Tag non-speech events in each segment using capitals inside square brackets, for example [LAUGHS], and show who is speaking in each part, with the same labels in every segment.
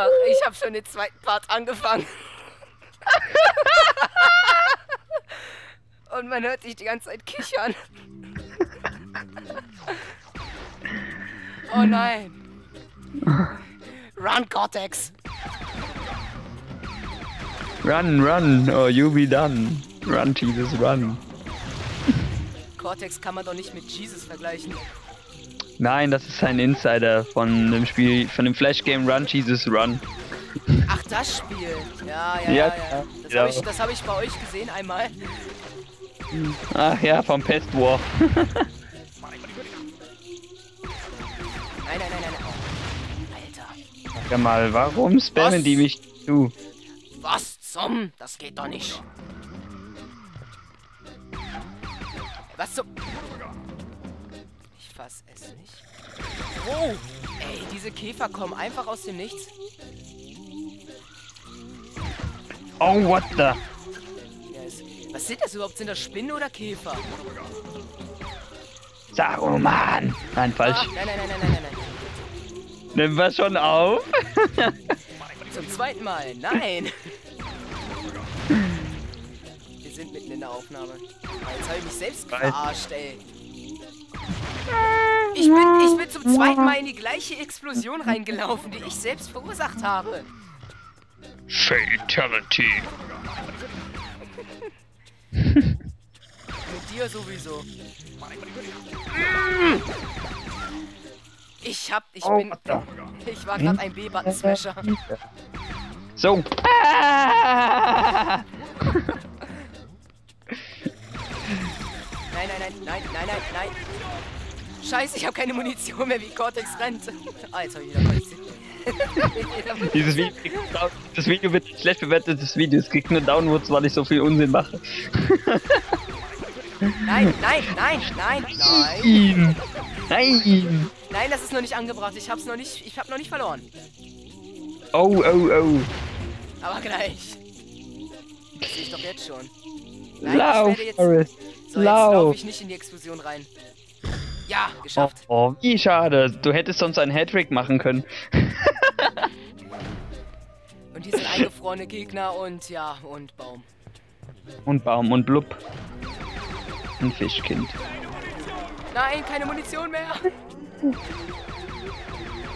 Speaker 1: Ach, ich habe schon den zweiten Part angefangen. Und man hört dich die ganze Zeit kichern. Oh nein. Run, Cortex.
Speaker 2: Run, run, or you be done. Run, Jesus, run.
Speaker 1: Cortex kann man doch nicht mit Jesus vergleichen.
Speaker 2: Nein, das ist ein Insider von dem Spiel, von dem Flash Game Run, Jesus, run.
Speaker 1: Ach, das Spiel. Ja, ja,
Speaker 2: Ja,
Speaker 1: ja. Das
Speaker 2: ja.
Speaker 1: habe ich, das hab ich bei euch gesehen einmal.
Speaker 2: Ach ja, vom Pest War. [LAUGHS]
Speaker 1: Nein, nein, nein, nein. Oh. Alter.
Speaker 2: Sag mal, warum spammen
Speaker 1: Was?
Speaker 2: die mich zu?
Speaker 1: Was zum? Das geht doch nicht. Was zum? Fass es nicht. Oh! Ey, diese Käfer kommen einfach aus dem Nichts.
Speaker 2: Oh, what the?
Speaker 1: Yes. Was sind das überhaupt? Sind das Spinnen oder Käfer?
Speaker 2: Saruman! Nein,
Speaker 1: Ah,
Speaker 2: falsch.
Speaker 1: nein, nein, nein, nein, nein, nein, nein.
Speaker 2: Nehmen wir schon auf? [LAUGHS]
Speaker 1: Zum zweiten Mal. Nein. [LAUGHS] Wir sind mitten in der Aufnahme. Ah, Jetzt habe ich mich selbst verarscht, ey. Ich bin, ich bin zum zweiten Mal in die gleiche Explosion reingelaufen, die ich selbst verursacht habe.
Speaker 2: Fatality.
Speaker 1: Mit dir sowieso. Ich hab, ich
Speaker 2: Oh,
Speaker 1: bin, ich war gerade ein B-Button-Smasher.
Speaker 2: So. [LAUGHS]
Speaker 1: Nein, nein, nein, nein, nein, nein, nein. Scheiße, ich habe keine Munition mehr, wie Cortex rennt. Ah, jetzt hab ich wieder Munition. [LAUGHS]
Speaker 2: Dieses Video, das Video wird schlecht bewertetes Video. Es kriegt nur Downwards, weil ich so viel Unsinn mache. [LAUGHS]
Speaker 1: Nein, nein, nein, nein, nein.
Speaker 2: Nein! Nein!
Speaker 1: Nein, das ist noch nicht angebracht. Ich hab's noch nicht, ich hab noch nicht verloren.
Speaker 2: Oh, oh, oh.
Speaker 1: Aber gleich. Das sehe ich doch jetzt schon. Nein, ich
Speaker 2: Lauf,
Speaker 1: werde jetzt.
Speaker 2: Forrest.
Speaker 1: So, laufe
Speaker 2: Lauf.
Speaker 1: ich nicht in die Explosion rein. Ja, geschafft.
Speaker 2: Oh, wie schade. Du hättest sonst einen Hattrick machen können. [LAUGHS]
Speaker 1: Und hier sind eingefrorene Gegner und ja, und Baum.
Speaker 2: Und Baum und Blub. Ein Fischkind.
Speaker 1: Nein, keine Munition mehr.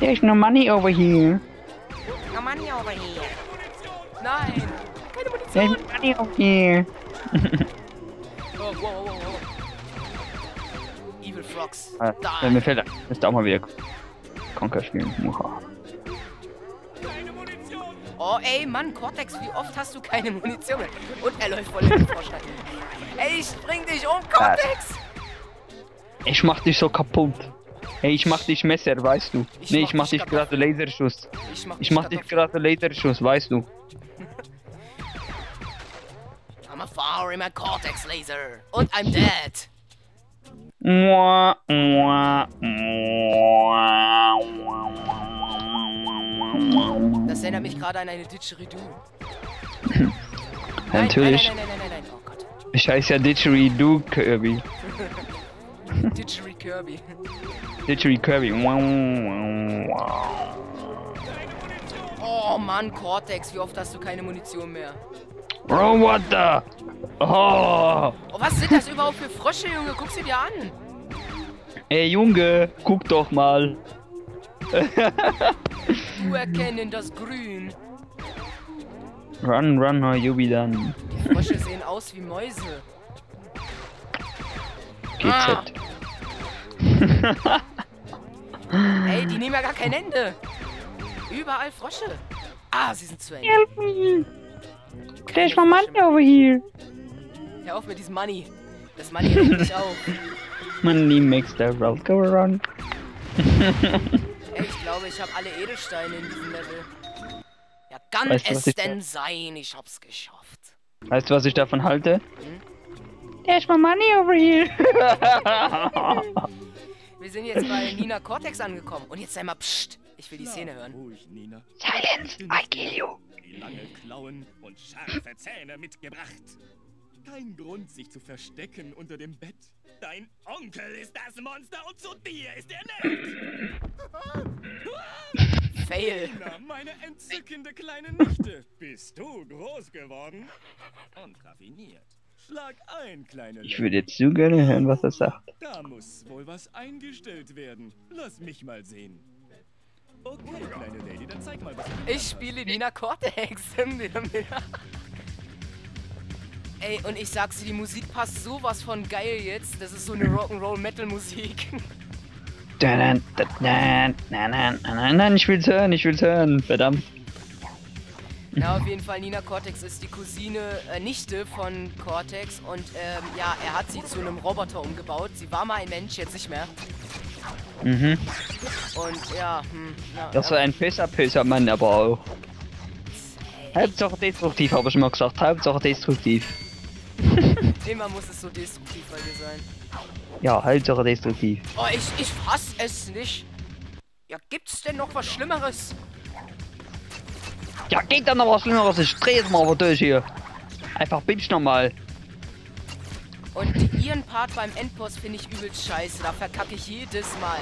Speaker 2: There's no money over here.
Speaker 1: No money over here. Nein, keine
Speaker 2: There's
Speaker 1: Munition.
Speaker 2: money over here. [LAUGHS]
Speaker 1: Oh, wow, wow, wow. Evil Frogs.
Speaker 2: Ah,
Speaker 1: Da.
Speaker 2: mir fällt müsste auch mal wieder Conker spielen. Muha.
Speaker 1: Oh, ey, Mann, Cortex, wie oft hast du keine Munition mehr? Und er läuft voll in den Vorschlag. Ey, ich bring dich um, Cortex!
Speaker 2: Ich mach dich so kaputt. Hey, ich mach dich Messer, weißt du.
Speaker 1: Ich
Speaker 2: nee,
Speaker 1: mach
Speaker 2: ich mach
Speaker 1: dich
Speaker 2: dich gerade Laserschuss.
Speaker 1: Ich mach,
Speaker 2: Ich mach dich gerade Laserschuss, weißt du. [LAUGHS]
Speaker 1: I'm a fire in my Cortex Laser. Und I'm dead. Das erinnert mich gerade an eine Didgeridoo. [LAUGHS]
Speaker 2: Natürlich.
Speaker 1: Nein, nein, nein, nein, nein, nein. Oh Gott.
Speaker 2: Ich heiße ja Didgeridoo Kirby. [LAUGHS]
Speaker 1: Didgeridoo Kirby.
Speaker 2: Didgeridoo Kirby. Wow, wow, wow.
Speaker 1: Oh Mann, Cortex, wie oft hast du keine Munition mehr?
Speaker 2: Oh, what the? Oh.
Speaker 1: Oh, was sind das überhaupt für Frösche, Junge? Guck sie dir an.
Speaker 2: Ey, Junge, guck doch mal.
Speaker 1: Du erkennen das Grün.
Speaker 2: Run, run, or you be done.
Speaker 1: Die Frösche sehen aus wie Mäuse.
Speaker 2: GZ.
Speaker 1: Ey, die nehmen ja gar kein Ende. Überall Frösche. Ah, sie sind zu Ende.
Speaker 2: Help me. There's my money over here.
Speaker 1: Hör auf mit diesem Money. Das Money regt mich auf.
Speaker 2: Money makes the world go around.
Speaker 1: Ey, ich glaube, ich habe alle Edelsteine in diesem Level. Ja, kann
Speaker 2: Weißt du,
Speaker 1: es
Speaker 2: ich-
Speaker 1: denn sein? Ich hab's geschafft.
Speaker 2: Weißt du, was ich davon halte? There's my money over here.
Speaker 1: Wir sind jetzt bei Nina Cortex angekommen. Und jetzt einmal pst. Ich will die Szene hören.
Speaker 3: Ruhig, Nina.
Speaker 2: Silence, I kill you.
Speaker 3: Lange Klauen und scharfe Zähne mitgebracht. Kein Grund, sich zu verstecken unter dem Bett. Dein Onkel ist das Monster und zu dir ist er nett. [LAUGHS]
Speaker 1: Fail.
Speaker 3: Nina, meine entzückende kleine Nichte. Bist du groß geworden? Und raffiniert. Schlag ein, kleine
Speaker 2: Ich würde jetzt so gerne hören, was er sagt.
Speaker 3: Da muss wohl was eingestellt werden. Lass mich mal sehen. Okay, kleine Lady, dann zeig mal, was du
Speaker 1: Ich spiele Nina Cortex. [LAUGHS] Ey, und ich sag's dir, die Musik passt sowas von geil jetzt. Das ist so eine Rock'n'Roll-Metal-Musik.
Speaker 2: Nein, nein, nein, nein, nein, ich will's hören, ich will's hören. Verdammt.
Speaker 1: Na, auf jeden Fall, Nina Cortex ist die Cousine, äh, Nichte von Cortex. Und ähm, ja, er hat sie zu einem Roboter umgebaut. Sie war mal ein Mensch, jetzt nicht mehr.
Speaker 2: Mhm.
Speaker 1: Und ja, hm, ja,
Speaker 2: Das war ein böser, böser Mann, aber auch. Hauptsache destruktiv, habe ich mal gesagt. Hauptsache destruktiv. [LAUGHS]
Speaker 1: Immer muss es so destruktiv bei dir sein.
Speaker 2: Ja, Hauptsache destruktiv.
Speaker 1: Oh, ich, ich fass es nicht. Ja, gibt's denn noch was Schlimmeres?
Speaker 2: Ja, geht dann noch was Schlimmeres. Ich dreh jetzt mal aber durch hier. Einfach bitch nochmal.
Speaker 1: Und ihren Part beim Endboss finde ich übelst scheiße. Da verkacke ich jedes Mal.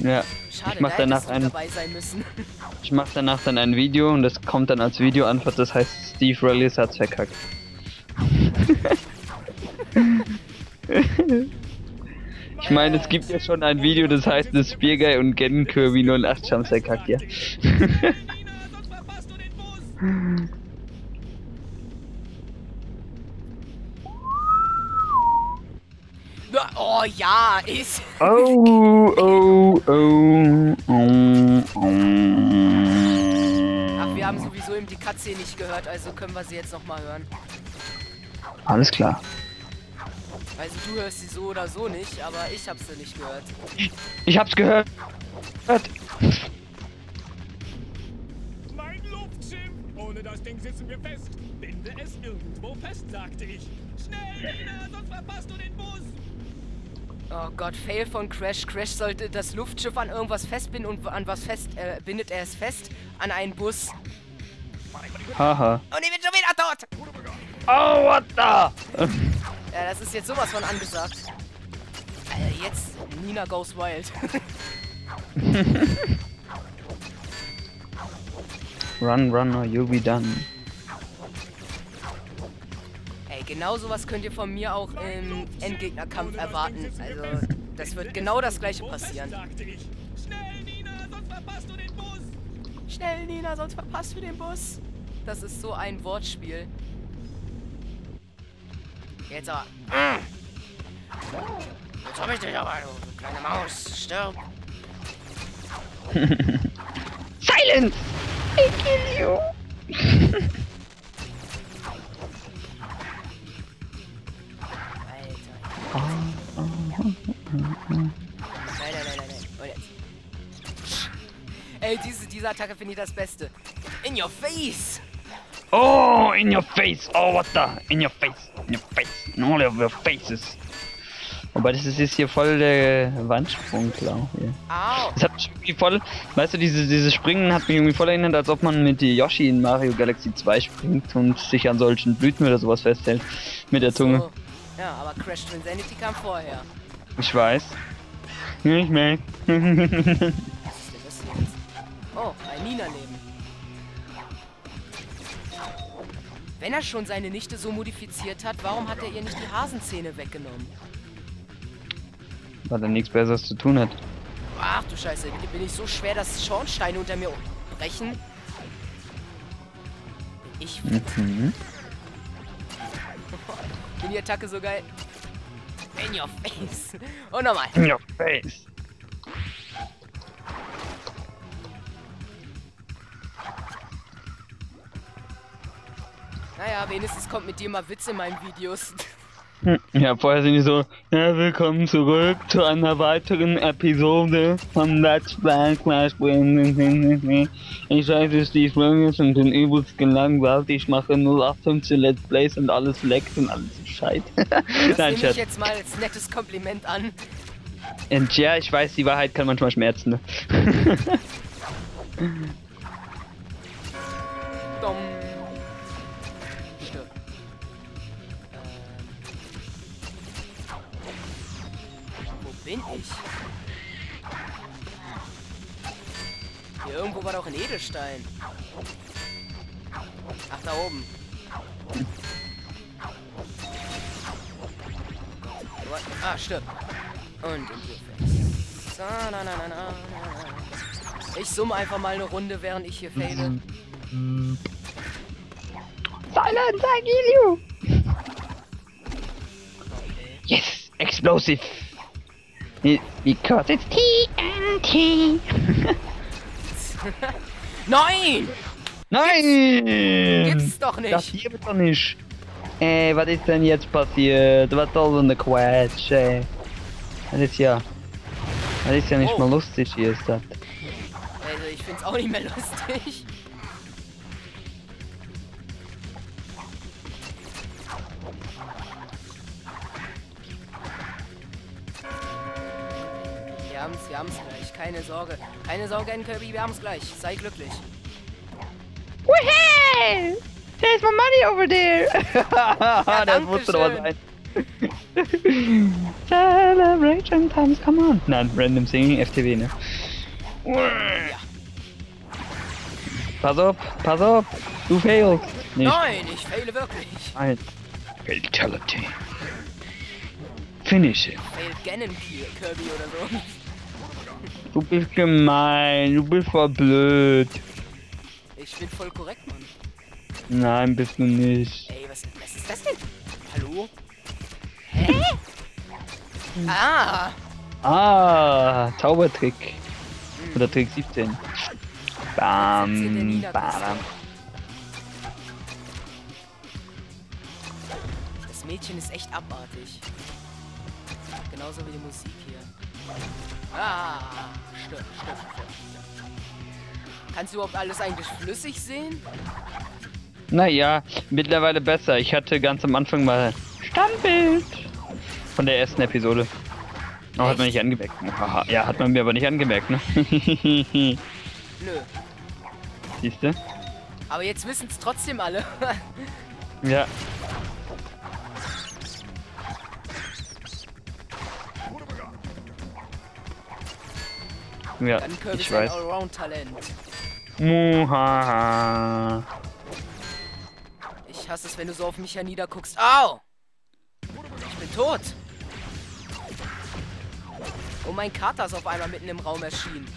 Speaker 2: Ja.
Speaker 1: Schade,
Speaker 2: ich mach
Speaker 1: da
Speaker 2: danach ein,
Speaker 1: dabei sein müssen. [LAUGHS]
Speaker 2: ich mach danach dann ein Video und das kommt dann als Videoantwort. Das heißt, Steve Rallis hat's verkackt. [LAUGHS] Ich meine, es gibt ja schon ein Video, das heißt, das Spearguy und Gen Kirby 08 haben's verkackt, ja. [LAUGHS]
Speaker 1: Oh ja, ist.
Speaker 2: Oh, oh, oh, oh, oh.
Speaker 1: Ach, wir haben sowieso eben die Cutscene nicht gehört, also können wir sie jetzt nochmal hören.
Speaker 2: Alles klar.
Speaker 1: Also du hörst sie so oder so nicht, aber ich hab sie nicht gehört.
Speaker 2: Ich hab's gehört.
Speaker 3: Mein Luftschiff. Ohne das Ding sitzen wir fest. Binde es irgendwo fest, sagte ich. Schnell, Nina, sonst verpasst du den Bus.
Speaker 1: Oh Gott, Fail von Crash. Crash sollte das Luftschiff an irgendwas festbinden und an was fest äh, bindet er es fest? An einen Bus.
Speaker 2: Haha.
Speaker 1: Und ich bin schon wieder tot!
Speaker 2: Oh, what the? [LAUGHS]
Speaker 1: Ja, das ist jetzt sowas von angesagt. Alter, jetzt Nina goes wild. [LAUGHS]
Speaker 2: Run, run, or you'll be done.
Speaker 1: Genau sowas könnt ihr von mir auch im Endgegnerkampf erwarten. Also, das wird genau das gleiche passieren.
Speaker 3: Schnell, Nina, sonst verpasst du den Bus.
Speaker 1: Schnell, Nina, sonst verpasst du den Bus. Das ist so ein Wortspiel. Jetzt aber. Jetzt hab ich dich aber, du kleine Maus. Stirb. [LAUGHS]
Speaker 2: Silence! I kill you! [LAUGHS]
Speaker 1: nein, nein, nein, nein. Jetzt. Ey, diese, diese Attacke finde ich das Beste. In your face!
Speaker 2: Oh, in your face! Oh, what the? In your face! In your face! In all of your faces! Wobei, das ist jetzt hier voll der Wandsprung, klar.
Speaker 1: Au!
Speaker 2: Das hat mich irgendwie voll, weißt du, diese, dieses Springen hat mich irgendwie voll erinnert, als ob man mit Yoshi in Mario Galaxy 2 springt und sich an solchen Blüten oder sowas festhält. Mit der Zunge.
Speaker 1: So. Ja, aber Crash Insanity kam vorher.
Speaker 2: Ich weiß. Ich merk.
Speaker 1: Was [LAUGHS] ist denn das jetzt? Oh, ein Nina-Leben. Wenn er schon seine Nichte so modifiziert hat, warum hat er ihr nicht die Hasenzähne weggenommen?
Speaker 2: Weil er nichts Besseres zu tun hat.
Speaker 1: Ach du Scheiße, bin ich so schwer, dass Schornsteine unter mir brechen? Ich
Speaker 2: Mhm. [LAUGHS]
Speaker 1: bin die Attacke so geil. In your face. [LAUGHS] Und nochmal.
Speaker 2: In your face.
Speaker 1: Naja, wenigstens kommt mit dir mal Witz in meinen Videos.
Speaker 2: Hm, Ja, vorher sind die so, ja, willkommen zurück zu einer weiteren Episode von Let's Play Clash. Ich heiße Steve Williams und bin übelst gelangweilt. Ich mache 0815 Let's Plays und alles leckt und alles ist Scheit. [LAUGHS]
Speaker 1: Das
Speaker 2: Nein,
Speaker 1: nehme ich jetzt mal als nettes Kompliment an.
Speaker 2: Und ja, ich weiß, die Wahrheit kann manchmal schmerzen. Ne? [LAUGHS]
Speaker 1: Stirb. Ähm. Wo bin ich? Hier irgendwo war doch ein Edelstein. Ach, da oben. What? Ah, stirb. Und in face. So, na, na, na, na, na. Ich summe einfach mal eine Runde, während ich hier faile.
Speaker 2: Silence, I kill you!
Speaker 1: Okay.
Speaker 2: Yes! Explosive! It- Because it's TNT! [LAUGHS]
Speaker 1: Nein!
Speaker 2: Nein!
Speaker 1: Gibt's doch nicht.
Speaker 2: Das hier doch nicht. Ey, was ist denn jetzt passiert? Was soll denn der Quatsch, ey? Das ist ja... Das ist ja nicht
Speaker 1: Oh.
Speaker 2: mal lustig hier, ist das.
Speaker 1: Also, ich find's auch nicht mehr lustig. Wir haben's, wir haben's gleich. Keine Sorge. Keine Sorge, Kirby, wir haben's gleich. Sei glücklich.
Speaker 2: Woohey! There's my money over there! [LAUGHS] das
Speaker 1: danke
Speaker 2: musste doch was sein. Celebration times, come on. Nein, random singing, FTW, ne?
Speaker 1: Ja.
Speaker 2: Pass auf, pass auf! Du failst!
Speaker 1: Nein, ich fehle wirklich.
Speaker 2: Nein. Fatality. Finish it.
Speaker 1: Fail Ganon Kirby oder so.
Speaker 2: Du bist gemein, du bist voll blöd.
Speaker 1: Ich bin voll korrekt, Mann.
Speaker 2: Nein, bist du nicht.
Speaker 1: Ey, was, was ist das denn? Hallo? Hä? Ah!
Speaker 2: Ah, Zaubertrick.
Speaker 1: Hm.
Speaker 2: Oder Trick 17.
Speaker 1: Jetzt hier der
Speaker 2: Bam, bam.
Speaker 1: Das Mädchen ist echt abartig. Genauso wie die Musik hier. Ah, stimmt, stimmt. Kannst du überhaupt alles eigentlich flüssig sehen?
Speaker 2: Naja, mittlerweile besser. Ich hatte ganz am Anfang mal Standbild von der ersten Episode. Oh, hat man nicht angemerkt. Ja, hat man mir aber nicht angemerkt, ne? [LAUGHS]
Speaker 1: Nö.
Speaker 2: Siehste?
Speaker 1: Aber jetzt wissen es trotzdem alle. [LAUGHS]
Speaker 2: Ja. Ja, ich weiß.
Speaker 1: Allround-Talent.
Speaker 2: Muhaha.
Speaker 1: Ich hasse es, wenn du so auf mich herniederguckst. Au! Ich bin tot. Oh, mein Kater ist auf einmal mitten im Raum erschienen.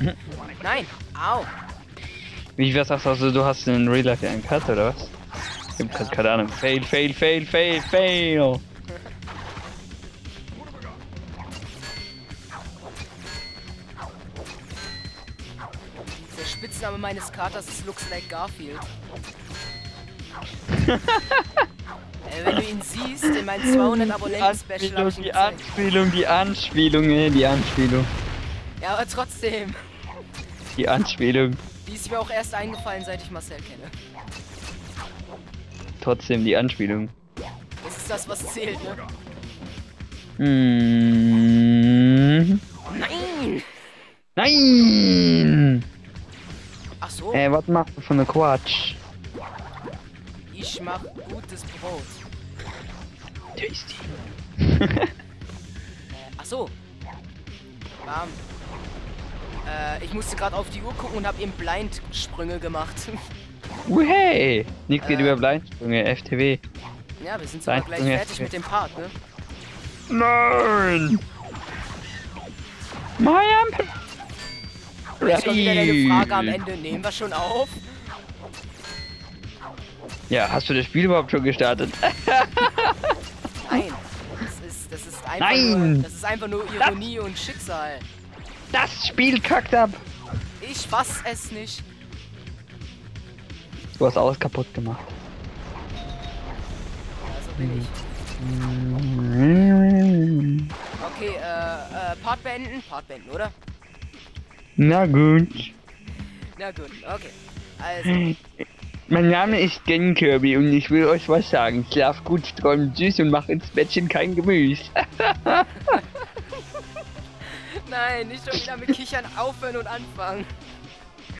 Speaker 1: [LAUGHS] Nein! Au!
Speaker 2: Wie was sagst du, also, du hast in Real Life einen Cut oder was? Ich hab grad keine Ahnung. Fail, fail, fail, fail, fail.
Speaker 1: Der Spitzname meines Katers ist Looks Like Garfield. [LAUGHS] äh, wenn du ihn siehst, in meinem 200 Abonnenten-Special
Speaker 2: die. Anspielung, die Anspielung, ey, die Anspielung.
Speaker 1: Ja, aber trotzdem.
Speaker 2: Die Anspielung.
Speaker 1: Die ist mir auch erst eingefallen, seit ich Marcel kenne.
Speaker 2: Trotzdem die Anspielung.
Speaker 1: Das ist das, was zählt, ne?
Speaker 2: Hm.
Speaker 1: Nein!
Speaker 2: Nein!
Speaker 1: Ach so,
Speaker 2: Ey, was machst du für eine Quatsch?
Speaker 1: Ich mach gutes Brot.
Speaker 2: Tasty.
Speaker 1: Äh, [LAUGHS] ach so. Bam. Äh, ich musste gerade auf die Uhr gucken und habe eben Blindsprünge gemacht. [LAUGHS]
Speaker 2: Hey! Nichts geht
Speaker 1: Äh.
Speaker 2: über Blindsprünge, FTW.
Speaker 1: ja, wir sind sogar gleich fertig mit dem Part, ne?
Speaker 2: Nein! Mariam!
Speaker 1: Jetzt mal wieder deine Frage am Ende. Nehmen wir schon auf?
Speaker 2: Ja, hast du das Spiel überhaupt schon gestartet? [LAUGHS]
Speaker 1: Nein. Das ist, das ist einfach
Speaker 2: Nein.
Speaker 1: nur, das ist einfach nur Ironie und Schicksal.
Speaker 2: Das Spiel kackt ab!
Speaker 1: Ich fass es nicht.
Speaker 2: Du hast alles kaputt gemacht.
Speaker 1: Also bin ich. Okay, äh, äh, Part beenden? Part beenden, oder?
Speaker 2: Na gut.
Speaker 1: Na gut, okay. Also,
Speaker 2: Mein Name ist Dan Kirby und ich will euch was sagen. Schlaf gut, träum süß und mach ins Bettchen kein Gemüse. [LAUGHS]
Speaker 1: nein, nicht schon wieder mit Kichern aufhören und anfangen.